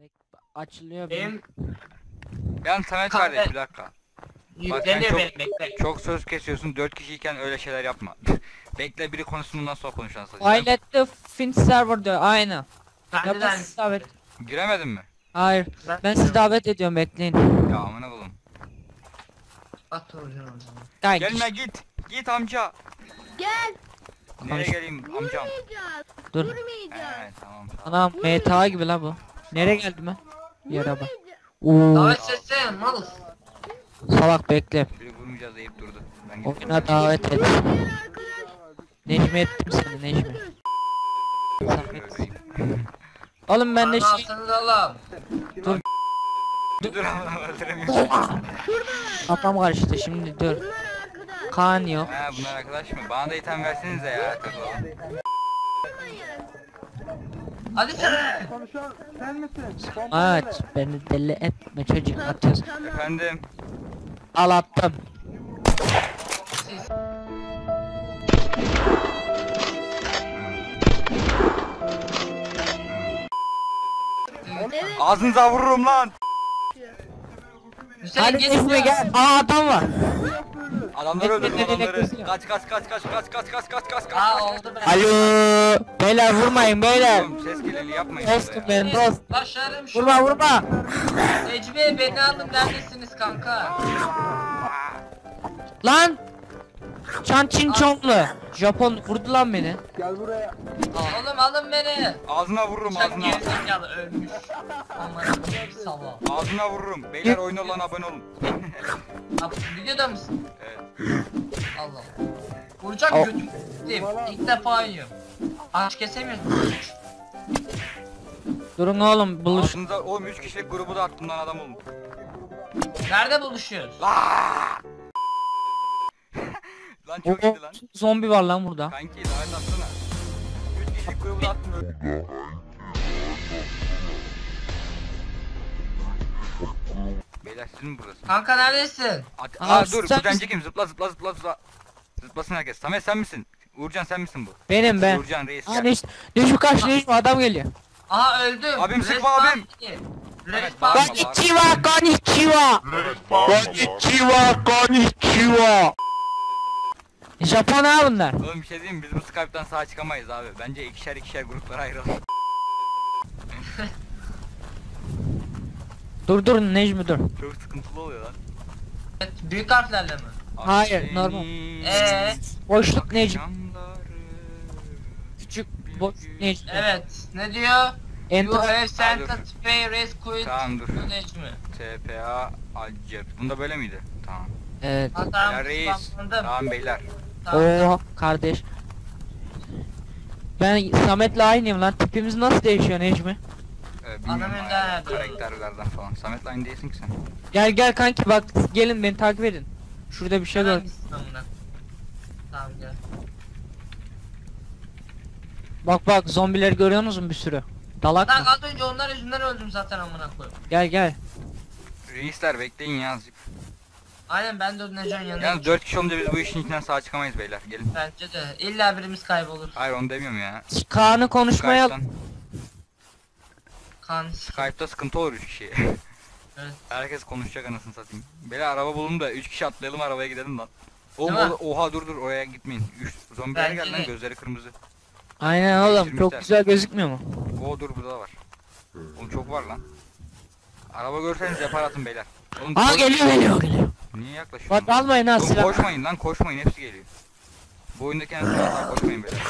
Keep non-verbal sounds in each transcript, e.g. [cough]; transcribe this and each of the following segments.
Bek- Açılıyor benim. Yani Samet kardeş bir dakika. Bak yükleniyor çok- benim bekle. Çok söz kesiyorsun. Dört kişiyken öyle şeyler yapma. [laughs] Bekle biri konuşsun ondan sonra konuş anasını satayım. at the fin server diyor. Aynen. Ben Ya ben sizi davet. Giremedin mi? Hayır. Ben sizi davet ediyorum bekleyin. Ya amına koyayım. At oradan o zaman. Gel. Gelme git. Git amca. Gel. Nereye Konuş. geleyim amcam? Vurmayacağız. Dur. Vurmayacağız. He tamam. tamam. Anam MTA gibi la bu. Nereye geldim ben? Yere bak. Oo, Davet sesle mal. salak bekle. Biri vurmayacağız deyip durdu. Ben. Oyuna davet et. Necmi ettim seni Necmi. Oğlum ben de şey... Anasını da Dur. Dur ama öldüremiyorum. Kafam karıştı şimdi dur. Kaan yok. He bunlar arkadaş mı? Bana da item versenize ya. Vurmayın. Hadi sen. Konuşan sen misin? Aç beni deli etme çocuk atıyorsun. Efendim. Al attım. Evet. Ağzınıza vururum lan. Hüseyin Hadi ya. gel. Aa adam var. Adamları öldürdüm adamları. Kaç kaç kaç kaç kaç kaç kaç kaç kaç kaç. Aa oldu be. Alo. Beyler vurmayın beyler. Oğlum ses geleni yapmayın. Dostum benim dost. Başlarım şu. Vurma vurma. Necmi beni alın neredesiniz kanka? Lan. Çan Çin Çonglu. Japon vurdu lan beni. Gel buraya. Oğlum alın beni. Ağzına vururum Sen ağzına. gerizekalı ölmüş. Aman salak. Ağzına vururum. Beyler oyuna olan abone olun. Abi videoda mısın? evet. Allah Allah. Vuracak Al. götüm. İlk defa oynuyorum. Aç kesemiyorsun. Durun oğlum buluş. Ağzınıza oğlum 3 kişilik grubu da attım lan adam olun. Nerede buluşuyoruz? Laa! Lan. zombi var lan burada. Kanki davet atsana. 3 kişilik grubu da attım öyle. Beyler sizin mi burası? Kanka neredesin? At, Aa, aa, dur sen misin? çekeyim zıpla zıpla zıpla zıpla. Zıplasın herkes. Samet sen misin? Uğurcan sen misin bu? Benim ben. Uğurcan reis Aa gel. Necmi. Necmi kaç Necmi adam geliyor. Aha öldüm. Abim sıkma Respawn abim. iki. Respawn bağırma, iki. Konnichiwa konnichiwa. Konnichiwa konnichiwa. Japon ha bunlar. Oğlum bir şey diyeyim? Biz bu Skype'tan sağ çıkamayız abi. Bence ikişer ikişer gruplara ayrılalım. [laughs] Dur dur Necmi dur. Çok sıkıntılı oluyor lan. Evet, Büyük harflerle mi? Hayır, normal. Ee? Boşluk Necmi. Küçük boşluk Necmi. Evet. Ne diyor? You Enter. have sent dur. a spray rescue Tamam, dur. Necmi. TPA Alcep. Bunda böyle miydi? Tamam. Evet. Ha tamam. Reis. Tamam beyler. Oo kardeş. Ben Samet'le aynıyım lan. Tipimiz nasıl değişiyor Necmi? Ee, bilmiyorum Adam karakterlerden falan. Samet'le aynı değilsin ki sen. Gel gel kanki bak gelin beni takip edin. Şurada bir şey gör. Hangisi amına? Tamam gel. Bak bak zombileri görüyorsunuz mu bir sürü? Dalak Lan mı? az önce onlar yüzünden öldüm zaten amına koyayım. Gel gel. Reisler bekleyin ya azıcık. Aynen ben de Necan yanına Yalnız gideceğim. 4 kişi olunca biz bu işin içinden sağ çıkamayız beyler. Gelin. Bence de. İlla birimiz kaybolur. Hayır onu demiyorum ya. Kaan'ı konuşmaya Skype'tan. Kan. Skype'da sıkıntı olur 3 kişi. [laughs] Evet. Herkes konuşacak anasını satayım. Beyler araba bulun da 3 kişi atlayalım arabaya gidelim lan. Oğlum Değil oha dur dur oraya gitmeyin. Üç zombiler Bence gel lan gözleri kırmızı. Aynen oğlum çok güzel gözükmüyor mu? Oo dur burada da var. Oğlum çok var lan. Araba görseniz yapar atın beyler. Oğlum Aa geliyor geliyor geliyor. Niye yaklaşıyorsun? Bak almayın ha Oğlum silah. koşmayın lan koşmayın hepsi geliyor. Bu oyundaki en son koşmayın beyler.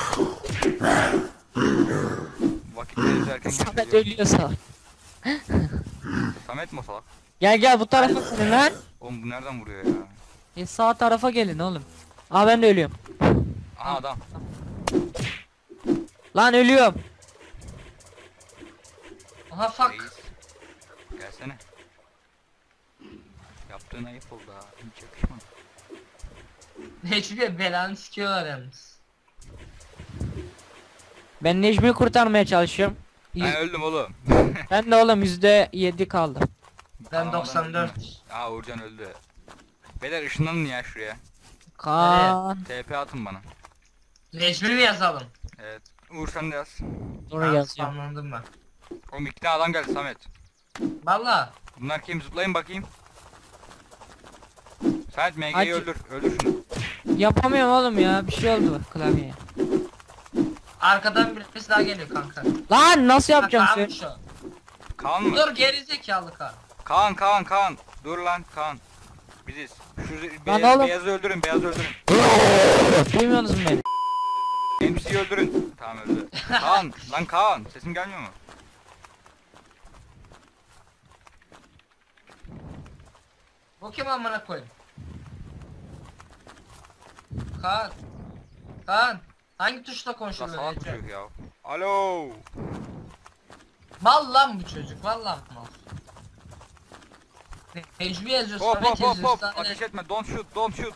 Vakitlerinizi erken Samet geçiriyor. ölüyorsa. Samet mi o salak? Gel gel bu tarafa gelin lan. Oğlum bu nereden vuruyor ya? E, sağ tarafa gelin oğlum. Aa ben de ölüyorum. Aha adam. Lan ölüyorum. Aha fuck. Reis. Gelsene. Yaptığın ayıp oldu ha. Hiç yakışmadı. Necmi belanı sikiyorlar yalnız. Ben Necmi'yi kurtarmaya çalışıyorum. Ben öldüm oğlum. [laughs] Ben de oğlum yüzde yedi kaldı. Ben adam 94. öldü. Aa Uğurcan öldü. Beyler ışınlanın ya şuraya. Kaan. TP atın bana. Necmi mi yazalım? Evet. Uğur sen de yaz. Sonra Ben yazacağım. spamlandım ben. Oğlum iki tane adam geldi Samet. Valla. Bunlar kim zıplayın bakayım. Hadi. MG'yi öldür. Öldür şunu. Yapamıyorum oğlum ya. Bir şey oldu klavyeye. Arkadan birisi daha geliyor kanka. Lan nasıl yapacağım Bak, sen? almış o. Kaan mı? Dur geri zekalı Kaan. Kaan Kaan Kaan. Dur lan Kaan. Biziz. Şu Lan oğlum. beyazı öldürün beyazı öldürün. Duymuyorsunuz mu beni? MC'yi öldürün. Tamam öldü. Kaan [laughs] lan Kaan sesim gelmiyor mu? Bu kim amına koyayım? Kaan. Kaan. Hangi tuşla La konuşuluyor? salak çocuk ya. Alo. Mal lan bu çocuk. Vallahi mal. Tecrübe yazıyor. Hop Samet hop hop yazıyor, hop. Ateş etme. Don't shoot. Don't shoot.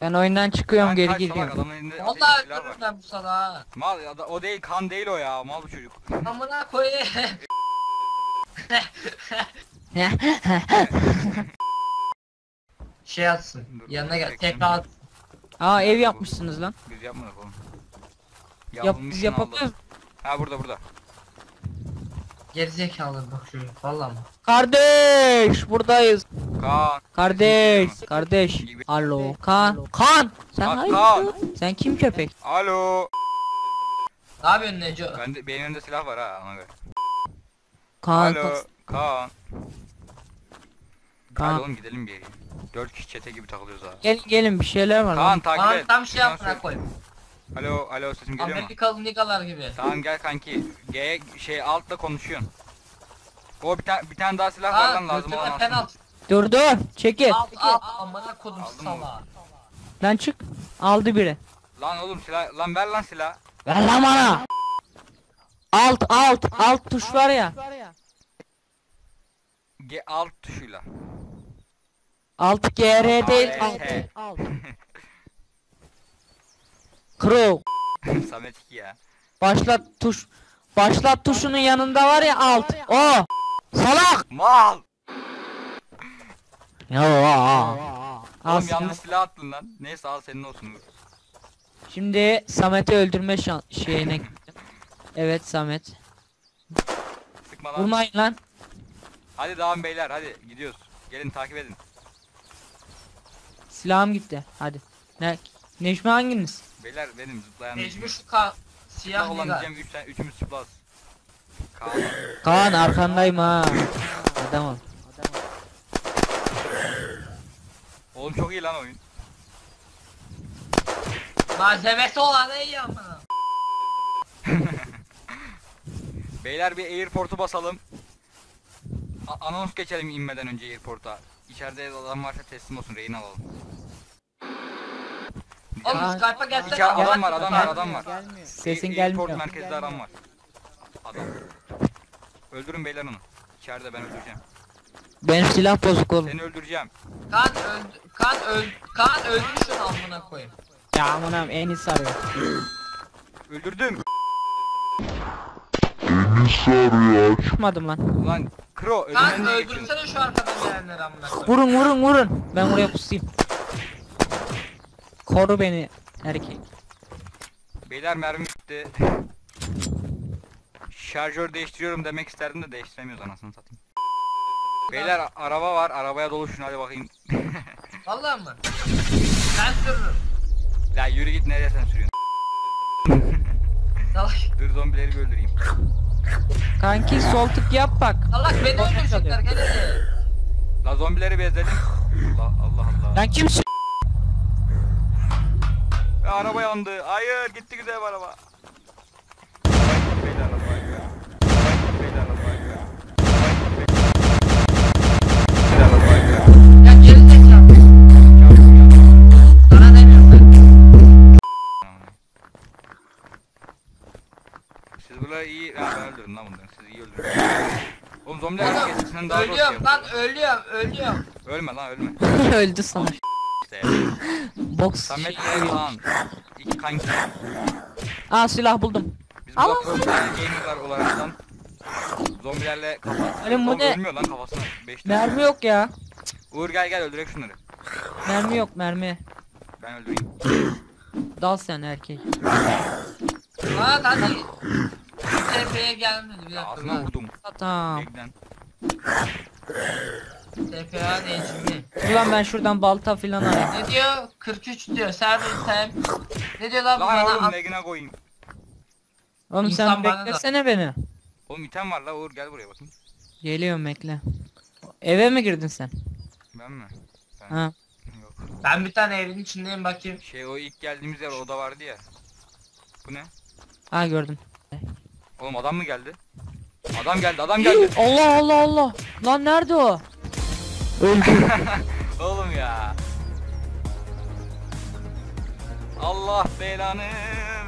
Ben oyundan çıkıyorum Lan geri kaç salak, gidiyorum. Adamın elinde Vallahi var. öldürürüm ben bu salağı. Mal ya da- o değil kan değil o ya. Mal bu çocuk. Amına koyayım. [laughs] [laughs] şey atsın. Dur, Yanına gel. Tekrar at. Aa ev yapmışsınız lan. Biz yapmadık oğlum. Yap, Yapılmışını biz yapabiliyoruz. aldı. Ha burada burada. Gerizekalı bak çocuk. Vallahi mı? Kardeş buradayız. Kaan. Kardeş, kardeş. Alo, Kan. Kan. Sen Bak, hayır. Kaan. Sen kim köpek? Alo. Ne yapıyorsun Neco? Bende benim önümde silah var ha ona göre. Kan. Alo. Kaan. Kaan. Hadi oğlum gidelim bir yere. Dört kişi çete gibi takılıyoruz ha. Gelin gelin bir şeyler var Kaan lan. takip Lan et. tam şey Şuradan yapına söyle. koyayım. Alo alo sesim geliyor mu? Amerikalı nigalar gibi. Tamam gel kanki. G şey altta konuşuyorsun. O bir tane bir tane daha silah var Ha lan lazım götüne olan alsın. penaltı. Dur dur. Çekil. Al al amına kodum Aldın mı? salağı. Lan çık. Aldı biri. Lan oğlum silah lan ver lan silah. Ver lan bana. Alt alt alt tuş var ya. G alt tuşuyla. Alt GR değil alt. alt. Crow. Samet 2 ya. Başlat tuş. Başlat tuşunun yanında var ya alt. O. Salak. Mal. Ya aa. Al Oğlum yanlış silah attın lan. Neyse al senin olsun. Şimdi Samet'i öldürme şan şeyine. Evet Samet. Sıkma lan. Vurmayın lan. Hadi devam beyler hadi gidiyoruz. Gelin takip edin. Silahım gitti. Hadi. Ne? Necmi hanginiz? Beyler benim zıplayan. Necmi şu ka siyah Silah olan diyeceğim 3 tane üçümüz çıplaz. Kaan. Kaan arkandayım ha. Adamım. Oğlum çok iyi lan oyun. Malzemesi olan iyi amına. [laughs] Beyler bir airport'u basalım. A- anons geçelim inmeden önce airport'a. İçeride adam varsa teslim olsun rehin alalım. Oğlum Kaan- Skype'a gelsene. İçer adam var adam var adam var. Sesin A- gelmiyor. Airport merkezde adam var. Adam. Öldürün beyler onu. İçeride ben öldüreceğim. Benim silah bozuk oğlum. Seni öldüreceğim. Kan öldü. Kan öldü. Kan öldü şu an amına koyayım. Ya amanam en iyi sarıyor. Öldürdüm. Çıkmadım lan. Ulan Kro önümden niye geçiyorsun? öldürsene şu arkadan gelenleri amına koyayım. Vurun vurun vurun. Ben buraya pusayım. Koru beni erkek. Beyler mermi bitti. Şarjör değiştiriyorum demek isterdim de değiştiremiyoruz anasını satayım. Beyler a- araba var arabaya doluşun hadi bakayım. [laughs] Vallahi mı? Ben sürürüm. La yürü git nereye sen sürüyorsun? Salak. [laughs] Dur zombileri bir öldüreyim. Kanki sol tık yap bak. Salak beni öldürecekler gel hadi. La zombileri bezledim. Allah Allah Allah. Lan kimsin? Ve araba yandı. Hayır gitti güzel bir araba. Öldürdüm lan bunları. Siz iyi öldürdünüz. Oğlum zombiler Oğlum, eskisinden daha zor Ölüyorum lan ölüyorum ölüyorum. Ölme lan ölme. [laughs] Öldü sana. İşte. Boks. Samet ve Kaan. İki kanki. Aa silah buldum. Biz burada Ama- profesyonel gamerlar olaraktan zombilerle kafa... Oğlum bu ne? ölmüyor lan kafasına. Beş tane. Mermi yok ya. Uğur gel gel öldürek şunları. Mermi yok mermi. Ben öldüreyim. Dal sen erkek. Lan hadi. TP'ye gelmedi bir dakika. ağzına lan. vurdum. Tamam. Beklen. TPA Necmi. Ulan ben şuradan balta filan alayım. Ne diyor? 43 diyor. Server time. Ne diyor lan Lan bana? oğlum legine koyayım. Oğlum İnsan sen bana da- beklesene beni. Oğlum item var la Uğur gel buraya bakayım. Geliyorum bekle. Eve mi girdin sen? Ben mi? Ben. Ha. Yok. Ben bir tane evin içindeyim bakayım. Şey o ilk geldiğimiz yer oda vardı ya. Bu ne? Ha gördüm. Oğlum adam mı geldi? Adam geldi adam geldi. [laughs] Allah Allah Allah. Lan nerede o? Öldü. [laughs] Oğlum ya. Allah belanı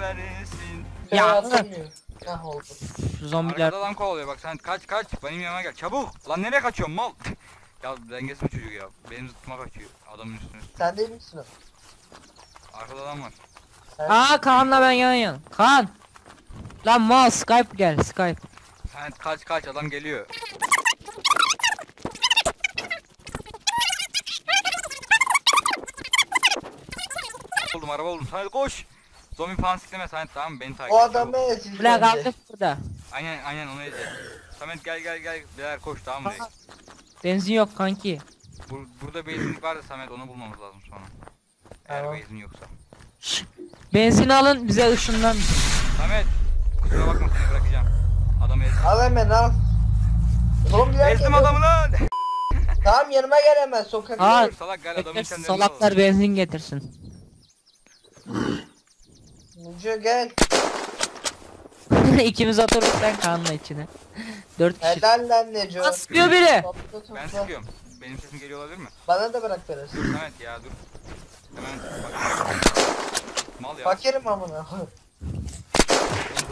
versin. Ya. atılmıyor. Hah oldu. Zombiler. Arkada adam kovalıyor bak sen kaç kaç benim yanıma gel çabuk. Lan nereye kaçıyorsun mal? [laughs] ya dengesiz bir çocuk ya. Benim zıttıma kaçıyor adamın üstüne. Sen değil misin o? Arkada adam var. Aa Kaan'la ben yan yan. Kaan. Lan mal Skype gel Skype. Sen kaç kaç adam geliyor. buldum araba buldum. Sen koş. Zombi falan sikleme sen tamam beni takip O et, adamı çabuk. ezildi. Bırak aldık burada. Aynen aynen onu edeceğiz. Samet gel gel gel. Beyler koş tamam mı? Aha. Benzin yok kanki. Bur burada benzinlik var da Samet onu bulmamız lazım sonra. Eğer Tamam. benzin yoksa. Benzin alın bize ışından. Samet kusura bakma seni bırakacağım. Adamı ezdim. Al hemen al. Zombiler Ezdim geliyor. adamı lan. Tamam yanıma gel hemen sokak. Aa. Dur salak gel adamın Bekle itemlerini salaklar alalım. benzin getirsin. Mucu gel. [laughs] İkimiz otururuz sen Kaan'la içine. Dört kişi. Helal lan Neco. Aa, sıkıyor biri. Topla, topla. Ben sıkıyorum. Benim sesim geliyor olabilir mi? Bana da bırak biraz. Dur Samet ya dur. Hemen bak. Mal ya. Fakirim amına.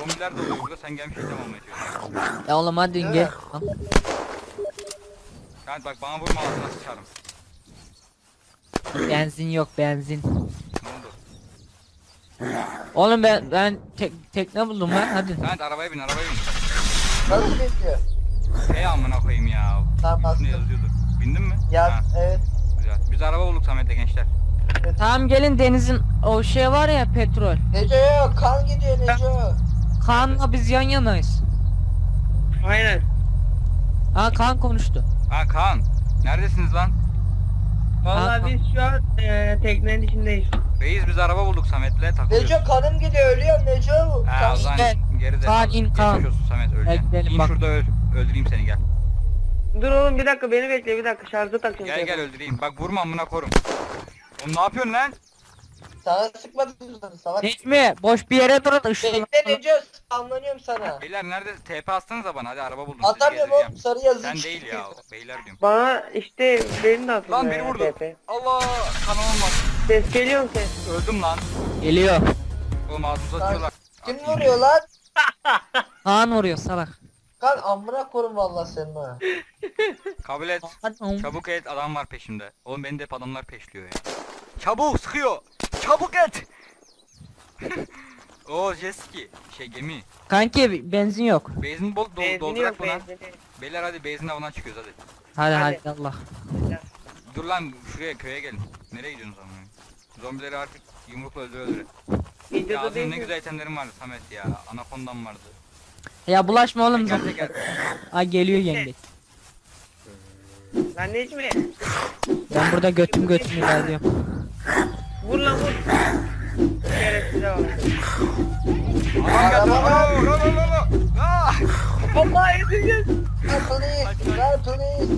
Zombiler de oluyor burada sen gelmiş almaya çalışıyorsun. Ya oğlum hadi Değil gel. mi? Samet bak bana vurma ağzına sıçarım. Benzin yok benzin. Ne oldu? Oğlum ben ben tek, tekne buldum lan hadi. Samet arabaya bin arabaya bin. Nasıl bekliyor? Hey amına koyayım ya. Tamam, bastım. yazıyordu. Bindin mi? Ya Ha, evet. güzel. Biz araba bulduk Samet'le gençler. Tamam gelin denizin o şey var ya petrol. Neco yok kan gidiyor Neco. Kaan'la biz yan yanayız. Aynen. Ha Kaan konuştu. Ha Kaan. Neredesiniz lan? Vallahi Ha, biz şu an e, teknenin içindeyiz. Reis biz araba bulduk Samet'le takılıyoruz. Neco kanım gidiyor ölüyorum Neco. Ha o zaman Gel. geri de. Kaan, in, Kaan. Geçmiş olsun Samet öleceksin. Gel, gidelim İn bak. şurada öl. Öldüreyim seni gel. Dur oğlum bir dakika beni bekle bir dakika şarjı takacağım. Gel gel telefonu. öldüreyim. Bak vurma amına korum. Oğlum ne yapıyorsun lan? Sana sıkmadım sana salak. Necmi boş bir yere durun ışığını. Bekle Neco anlanıyorum sana. Beyler nerede? TP atsanıza bana hadi araba buldum. Atamıyorum gezdireceğim. oğlum sarı yazı çıktı. değil ya. Beyler diyorum. Bana işte benim de atın. Lan ya, biri vurdu. TP. Allah kanalım bak. Ses geliyor mu ses? Öldüm lan. Geliyor. Oğlum ağzımıza atıyorlar. Kim vuruyor lan? Kaan vuruyor salak. Kan amına korum vallahi senin ha. Kabul et. Hadi. Çabuk et adam var peşimde. Oğlum beni de hep adamlar peşliyor ya. Çabuk sıkıyor. Çabuk et. [laughs] Oo jet ski. Şey gemi. Kanki benzin yok. Benzin bol dol Benzini doldurak yok buna. benzini. Beyler hadi benzin avına çıkıyoruz hadi. Hadi Hadi. hadi Allah. Dur lan şuraya köye gelin. Nereye gidiyorsunuz ama? Zombileri artık yumrukla öldüre öldüre. Ya Videoda aslında değil ne mi? güzel itemlerim vardı Samet ya. Anakondam vardı. Ya bulaşma oğlum. Gel gel. Aa geliyor yenge. Lan Necmi. Ben burada götüm götüm ilerliyorum. Vur lan vur. Şerefsize bak. Alo, alo, alo, alo. Ah! Allah. Lan polis. Lan polis.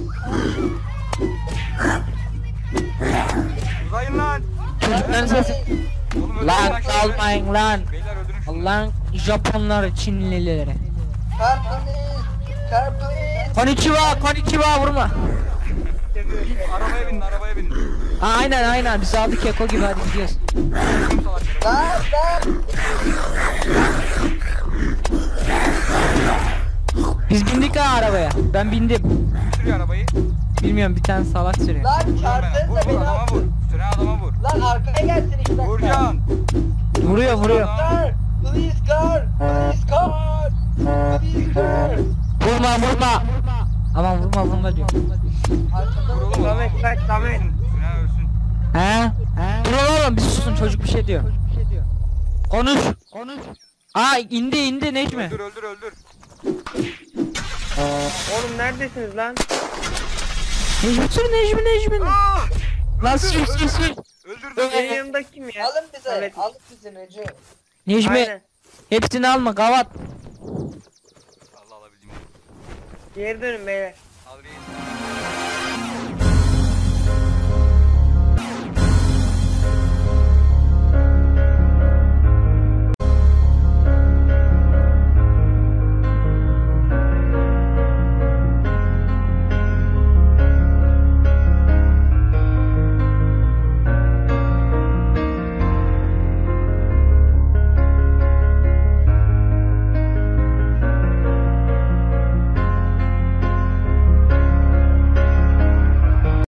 Uzayın lan. Oğlum öldürün Lan salmayın lan. Beyler öldürün şunları. Allah'ın Japonları Çinlileri. Kar polis. Kar polis. Konnichiwa konnichiwa vurma. Arabaya binin arabaya binin. Aa, aynen aynen biz aldık Eko gibi hadi gidiyoruz. Lan lan. Biz bindik ha arabaya. Ben bindim. Kim sürüyor arabayı? Bilmiyorum bir tane salak sürüyor. Lan Vur beni. çarptın Vur da vur beni adama vur. Süren adama vur. Lan arkaya gelsin iki dakika. Vurcan. Vuruyor vuruyor. Car. Police car. Police car. Police car. Vurma vurma. Aman vurma vurma diyor. Vur oğlum. Samet, adama vur. kaç, Samet. Ölsün. He? Dur oğlum bir susun çocuk bir şey diyor. Konuş. Konuş. Aa indi indi Necmi. Öldür öldür öldür. Oğlum neredesiniz lan? Necmi sür Necmi Necmi. Lan sür sür sür. Öldürdüm. Benim yanımda kim ya? Alın bize. Evet. Alın bizi. Necmi Aynen. hepsini alma kavat. Allah alabildiğim. Geri dönün beyler.